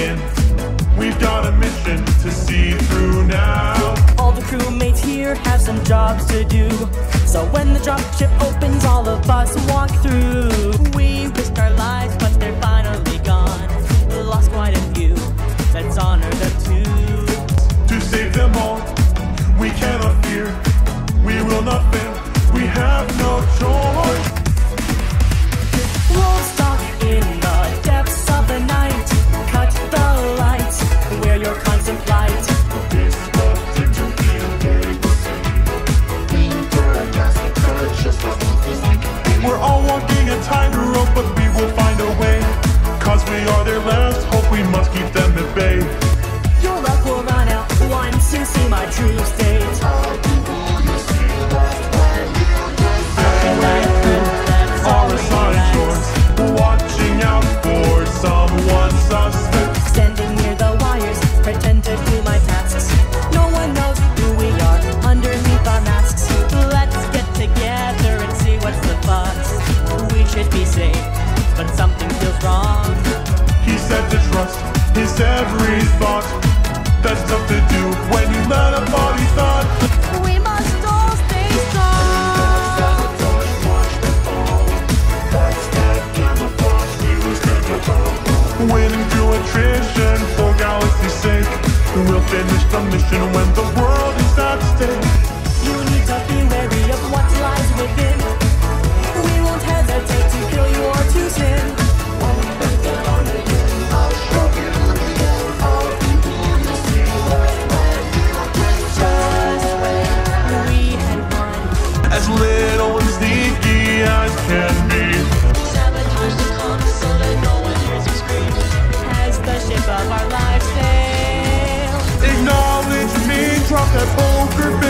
in. We've got a mission to see through now. All the crewmates here have some jobs to do. So when the dropship opens, all of us walk through. We risk our lives, but they're finally gone. We Lost quite a few. Let's honor them too. To save them all, we cannot fear. We will not fail. We have no choice. Said to trust his every thought. That's tough to do when you let a body thought. We must all stay strong. Winning through attrition for galaxy's sake. We'll finish the mission when the world is at stake. Ship of our